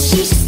She's